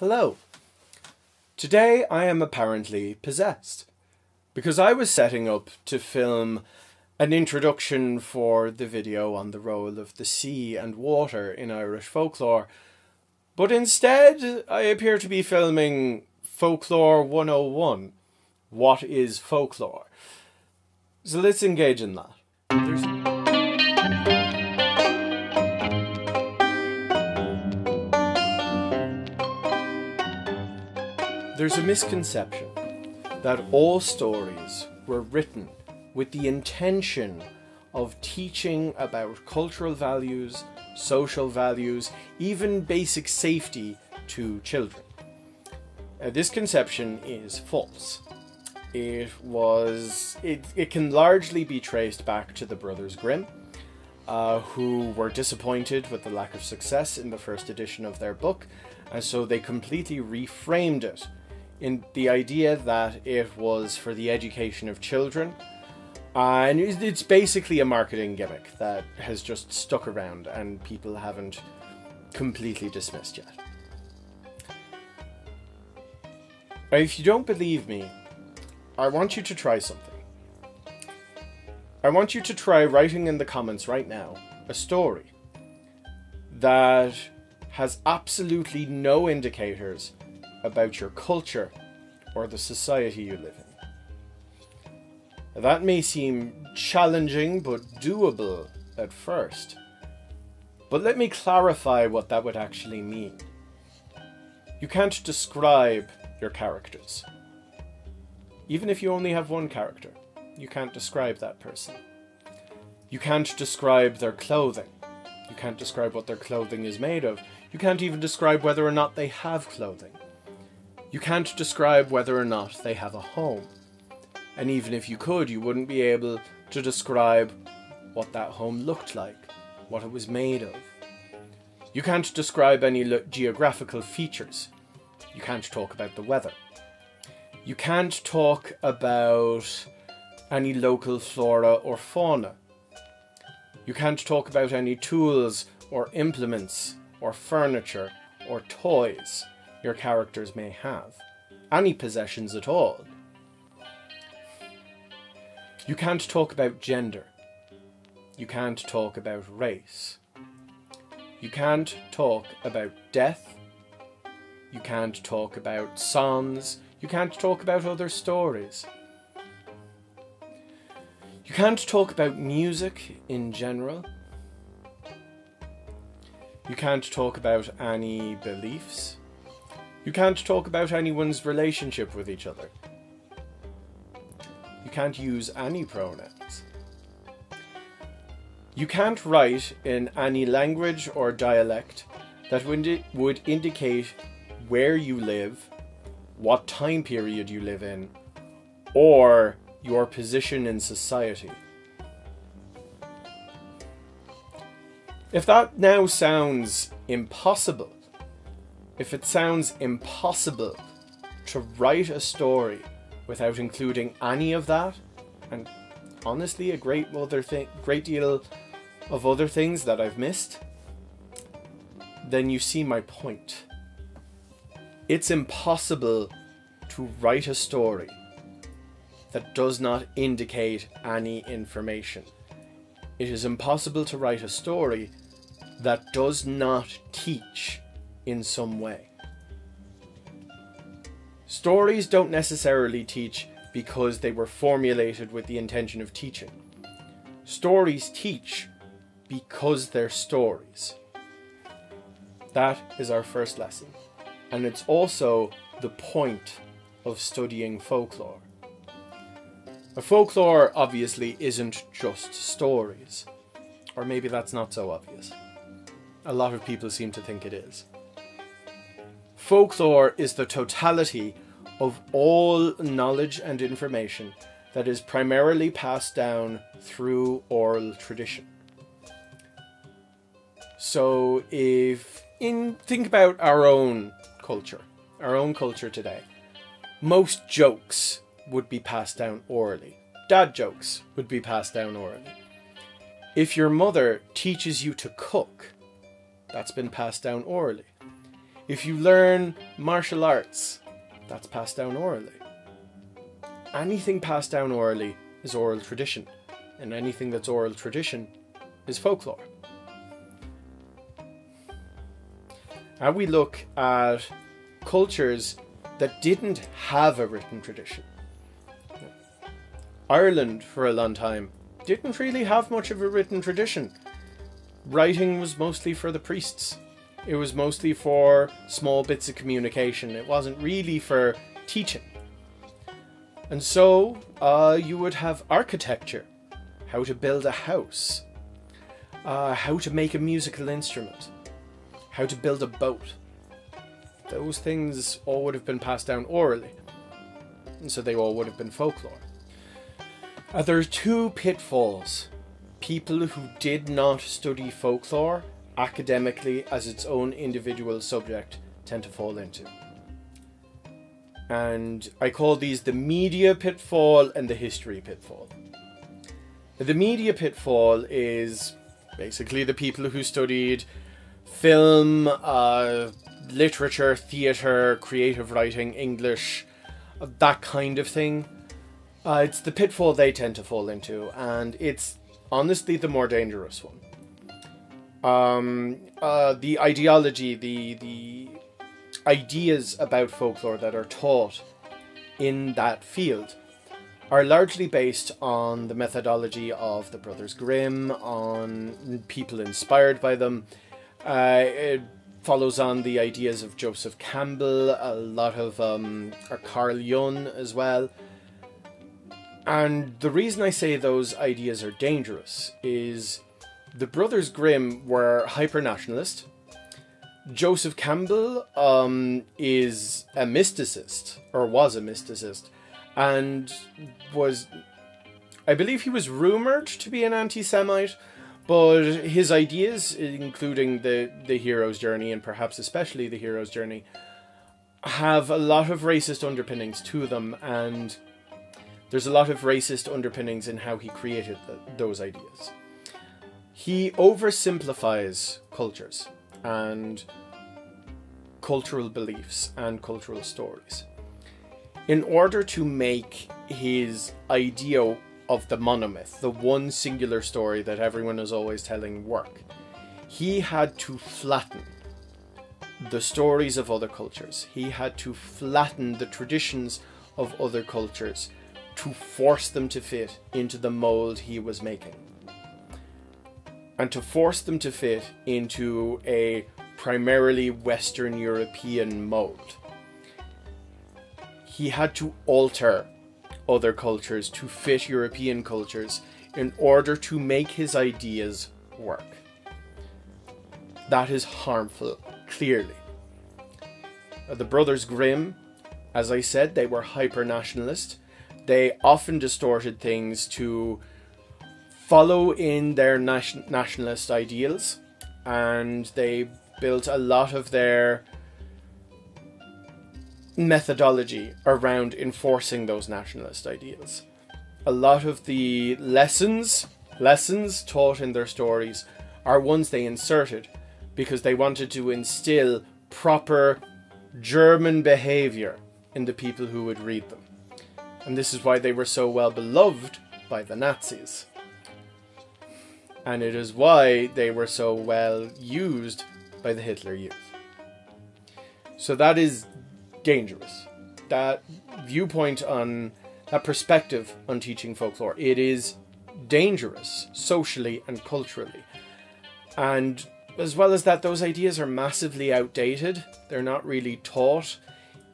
Hello. Today I am apparently possessed because I was setting up to film an introduction for the video on the role of the sea and water in Irish folklore, but instead I appear to be filming Folklore 101 What is Folklore? So let's engage in that. There's... There's a misconception that all stories were written with the intention of teaching about cultural values, social values, even basic safety to children. Uh, this conception is false. It was it, it can largely be traced back to the Brothers Grimm, uh, who were disappointed with the lack of success in the first edition of their book, and so they completely reframed it in the idea that it was for the education of children. Uh, and it's basically a marketing gimmick that has just stuck around and people haven't completely dismissed yet. If you don't believe me, I want you to try something. I want you to try writing in the comments right now a story that has absolutely no indicators about your culture or the society you live in. That may seem challenging but doable at first. But let me clarify what that would actually mean. You can't describe your characters. Even if you only have one character, you can't describe that person. You can't describe their clothing. You can't describe what their clothing is made of. You can't even describe whether or not they have clothing. You can't describe whether or not they have a home. And even if you could, you wouldn't be able to describe what that home looked like, what it was made of. You can't describe any lo- geographical features. You can't talk about the weather. You can't talk about any local flora or fauna. You can't talk about any tools or implements or furniture or toys your characters may have, any possessions at all. You can't talk about gender. You can't talk about race. You can't talk about death. You can't talk about songs. You can't talk about other stories. You can't talk about music in general. You can't talk about any beliefs. You can't talk about anyone's relationship with each other. You can't use any pronouns. You can't write in any language or dialect that would would indicate where you live, what time period you live in, or your position in society. If that now sounds impossible, if it sounds impossible to write a story without including any of that, and honestly, a great other thing, great deal of other things that I've missed, then you see my point. It's impossible to write a story that does not indicate any information. It is impossible to write a story that does not teach in some way. Stories don't necessarily teach because they were formulated with the intention of teaching. Stories teach because they're stories. That is our first lesson. And it's also the point of studying folklore. A folklore obviously isn't just stories. Or maybe that's not so obvious. A lot of people seem to think it is. Folklore is the totality of all knowledge and information that is primarily passed down through oral tradition. So if in think about our own culture, our own culture today, most jokes would be passed down orally. Dad jokes would be passed down orally. If your mother teaches you to cook, that's been passed down orally If you learn martial arts, that's passed down orally. Anything passed down orally is oral tradition, and anything that's oral tradition is folklore. And we look at cultures that didn't have a written tradition. Ireland, for a long time, didn't really have much of a written tradition. Writing was mostly for the priests. It was mostly for small bits of communication. It wasn't really for teaching. And so uh, you would have architecture, how to build a house, uh, how to make a musical instrument, how to build a boat. Those things all would have been passed down orally, and so they all would have been folklore. Uh, there are two pitfalls people who did not study folklore academically as its own individual subject tend to fall into. And I call these the media pitfall and the history pitfall. The media pitfall is basically the people who studied film, uh, literature, theatre, creative writing, English, uh, that kind of thing. Uh, it's the pitfall they tend to fall into, and it's honestly the more dangerous one. Um, uh, the ideology, the the ideas about folklore that are taught in that field are largely based on the methodology of the Brothers Grimm, on people inspired by them. Uh, it follows on the ideas of Joseph Campbell, a lot of um, Carl Jung as well. And the reason I say those ideas are dangerous is the Brothers Grimm were hyper nationalist. Joseph Campbell um, is a mysticist, or was a mysticist, and was, I believe he was rumored to be an anti Semite, but his ideas, including the, the hero's journey, and perhaps especially the hero's journey, have a lot of racist underpinnings to them, and there's a lot of racist underpinnings in how he created the, those ideas. He oversimplifies cultures and cultural beliefs and cultural stories in order to make his idea of the monomyth, the one singular story that everyone is always telling, work. He had to flatten the stories of other cultures. He had to flatten the traditions of other cultures to force them to fit into the mold he was making. And to force them to fit into a primarily Western European mold. He had to alter other cultures to fit European cultures in order to make his ideas work. That is harmful, clearly. Uh, the Brothers Grimm, as I said, they were hyper nationalist they often distorted things to follow in their nation- nationalist ideals, and they built a lot of their methodology around enforcing those nationalist ideals. A lot of the lessons lessons taught in their stories are ones they inserted because they wanted to instill proper German behavior in the people who would read them and this is why they were so well beloved by the Nazis. And it is why they were so well used by the Hitler Youth. So that is dangerous. That viewpoint on that perspective on teaching folklore, it is dangerous socially and culturally. And as well as that, those ideas are massively outdated. They're not really taught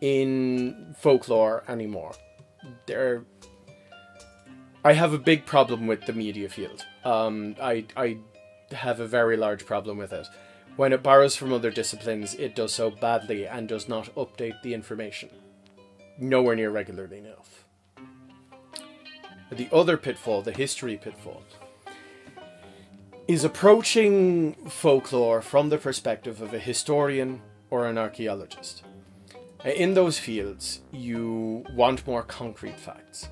in folklore anymore there I have a big problem with the media field. Um, I I have a very large problem with it. When it borrows from other disciplines, it does so badly and does not update the information. Nowhere near regularly enough. The other pitfall, the history pitfall, is approaching folklore from the perspective of a historian or an archaeologist. In those fields, you want more concrete facts.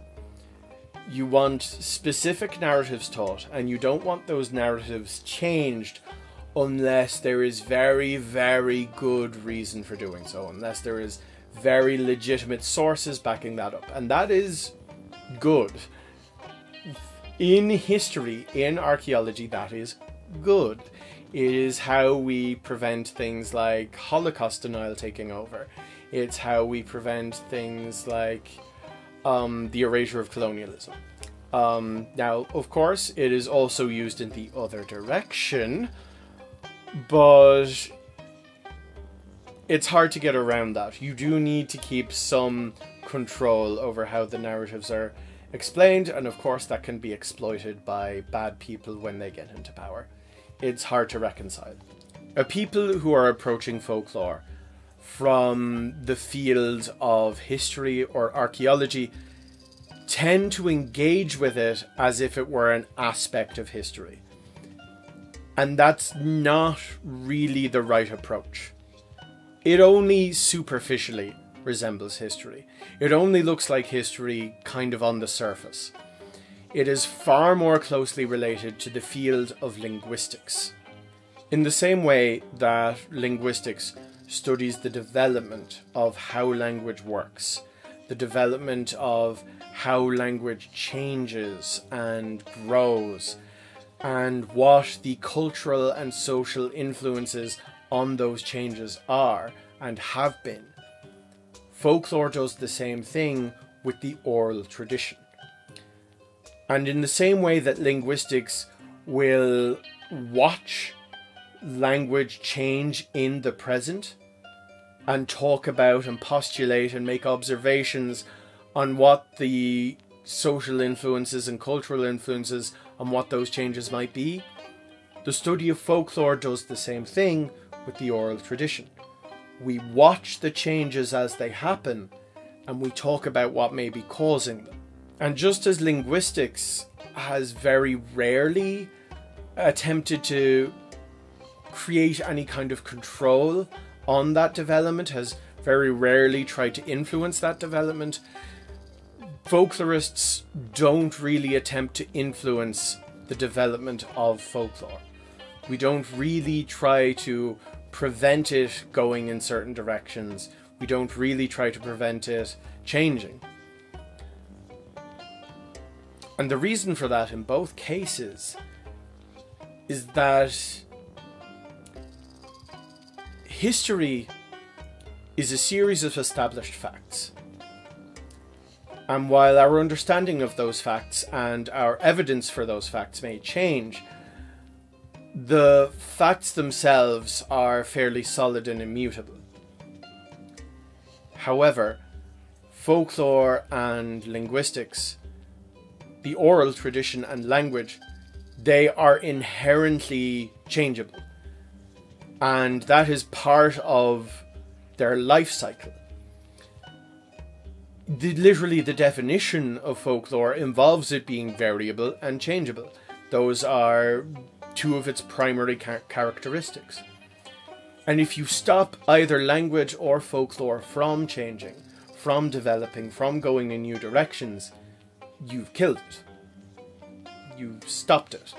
You want specific narratives taught, and you don't want those narratives changed unless there is very, very good reason for doing so, unless there is very legitimate sources backing that up. And that is good. In history, in archaeology, that is good. It is how we prevent things like Holocaust denial taking over. It's how we prevent things like um, the erasure of colonialism. Um, now, of course, it is also used in the other direction, but it's hard to get around that. You do need to keep some control over how the narratives are explained, and of course, that can be exploited by bad people when they get into power. It's hard to reconcile. A people who are approaching folklore from the field of history or archaeology tend to engage with it as if it were an aspect of history. And that's not really the right approach. It only superficially resembles history. It only looks like history kind of on the surface. It is far more closely related to the field of linguistics. In the same way that linguistics studies the development of how language works, the development of how language changes and grows, and what the cultural and social influences on those changes are and have been. Folklore does the same thing with the oral tradition. And in the same way that linguistics will watch language change in the present and talk about and postulate and make observations on what the social influences and cultural influences on what those changes might be. The study of folklore does the same thing with the oral tradition. We watch the changes as they happen and we talk about what may be causing them. And just as linguistics has very rarely attempted to create any kind of control on that development, has very rarely tried to influence that development, folklorists don't really attempt to influence the development of folklore. We don't really try to prevent it going in certain directions. We don't really try to prevent it changing. And the reason for that in both cases is that history is a series of established facts. And while our understanding of those facts and our evidence for those facts may change, the facts themselves are fairly solid and immutable. However, folklore and linguistics, the oral tradition and language, they are inherently changeable. And that is part of their life cycle the, literally the definition of folklore involves it being variable and changeable. Those are two of its primary ca- characteristics. And if you stop either language or folklore from changing, from developing, from going in new directions, you've killed it. You've stopped it.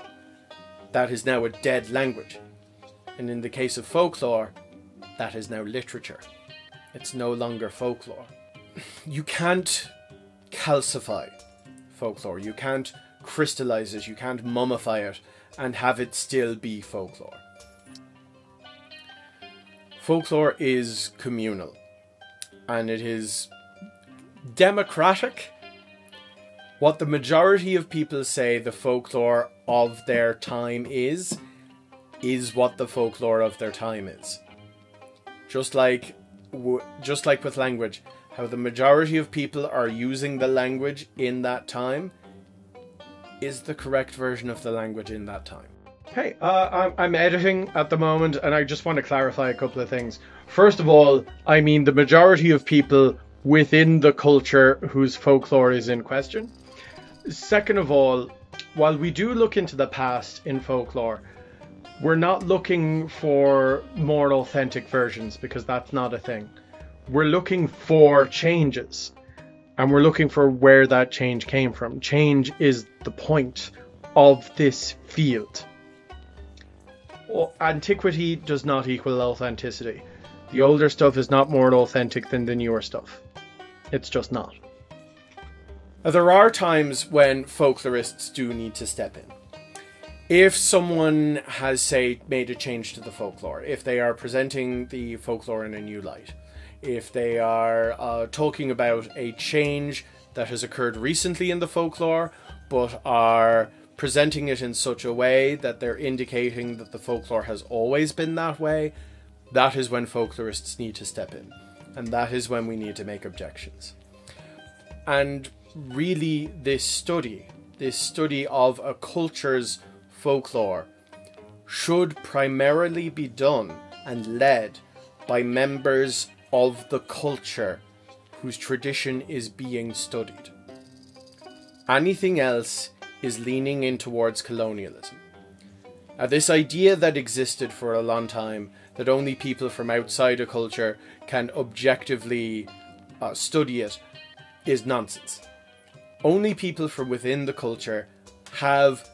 That is now a dead language. And in the case of folklore, that is now literature. It's no longer folklore you can't calcify folklore. You can't crystallize it. You can't mummify it and have it still be folklore. Folklore is communal and it is democratic. What the majority of people say the folklore of their time is, is what the folklore of their time is. Just like, just like with language, how the majority of people are using the language in that time is the correct version of the language in that time. Hey, uh, I'm, I'm editing at the moment, and I just want to clarify a couple of things. First of all, I mean the majority of people within the culture whose folklore is in question. Second of all, while we do look into the past in folklore, we're not looking for more authentic versions because that's not a thing we're looking for changes and we're looking for where that change came from. Change is the point of this field. antiquity does not equal authenticity. The older stuff is not more authentic than the newer stuff. It's just not. There are times when folklorists do need to step in. If someone has, say, made a change to the folklore, if they are presenting the folklore in a new light, if they are uh, talking about a change that has occurred recently in the folklore, but are presenting it in such a way that they're indicating that the folklore has always been that way, that is when folklorists need to step in. And that is when we need to make objections. And really, this study, this study of a culture's folklore, should primarily be done and led by members of the culture whose tradition is being studied. Anything else is leaning in towards colonialism. Now, this idea that existed for a long time that only people from outside a culture can objectively uh, study it is nonsense. Only people from within the culture have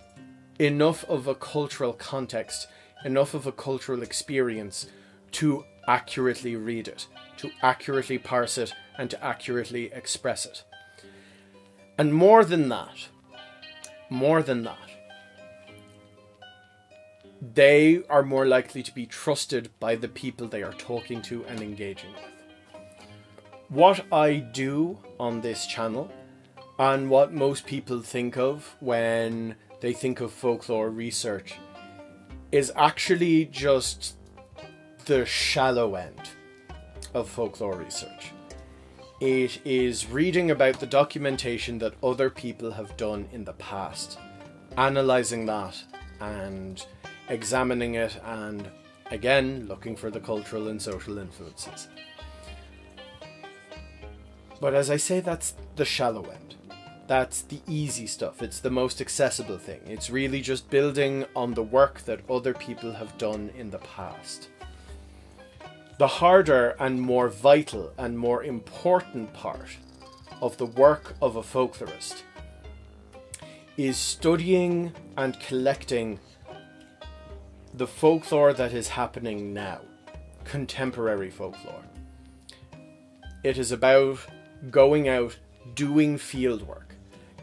enough of a cultural context, enough of a cultural experience to accurately read it, to accurately parse it, and to accurately express it. And more than that, more than that, they are more likely to be trusted by the people they are talking to and engaging with. What I do on this channel, and what most people think of when they think of folklore research, is actually just the shallow end of folklore research. It is reading about the documentation that other people have done in the past, analysing that and examining it, and again looking for the cultural and social influences. But as I say, that's the shallow end. That's the easy stuff. It's the most accessible thing. It's really just building on the work that other people have done in the past. The harder and more vital and more important part of the work of a folklorist is studying and collecting the folklore that is happening now, contemporary folklore. It is about going out, doing fieldwork,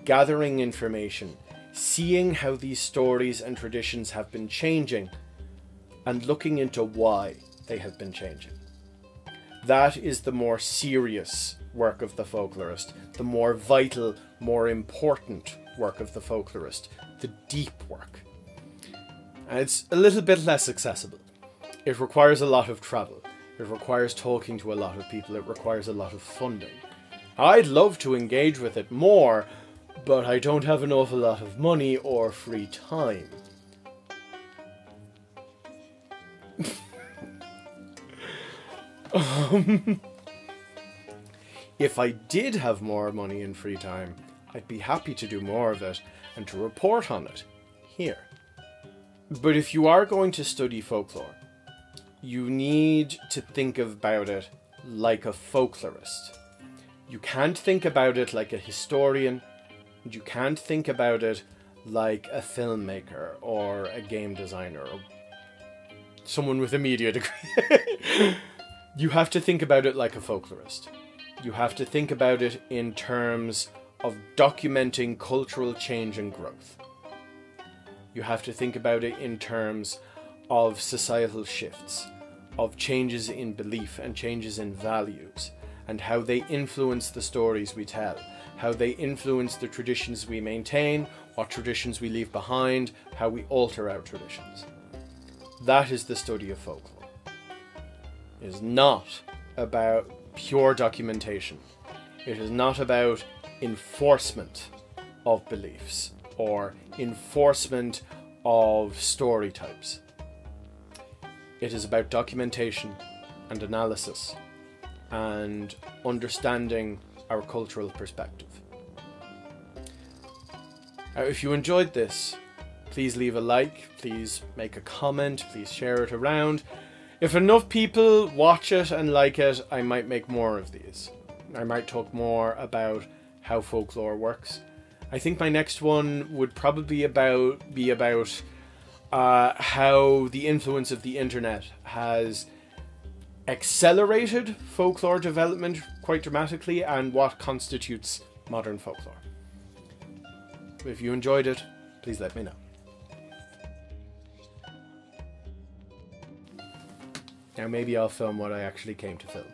gathering information, seeing how these stories and traditions have been changing, and looking into why they have been changing. That is the more serious work of the folklorist, the more vital, more important work of the folklorist, the deep work. And it's a little bit less accessible. It requires a lot of travel. It requires talking to a lot of people. It requires a lot of funding. I'd love to engage with it more, but I don't have an awful lot of money or free time. um, if I did have more money and free time, I'd be happy to do more of it and to report on it here. But if you are going to study folklore, you need to think about it like a folklorist. You can't think about it like a historian, you can't think about it like a filmmaker or a game designer or someone with a media degree. you have to think about it like a folklorist. You have to think about it in terms of documenting cultural change and growth. You have to think about it in terms of societal shifts, of changes in belief and changes in values, and how they influence the stories we tell, how they influence the traditions we maintain, what traditions we leave behind, how we alter our traditions. That is the study of folklore. It is not about pure documentation. It is not about enforcement of beliefs or enforcement of story types. It is about documentation and analysis and understanding our cultural perspective. Now, if you enjoyed this, please leave a like, please make a comment, please share it around. If enough people watch it and like it, I might make more of these. I might talk more about how folklore works. I think my next one would probably about be about uh, how the influence of the internet has accelerated folklore development quite dramatically and what constitutes modern folklore. If you enjoyed it, please let me know. Now, maybe I'll film what I actually came to film.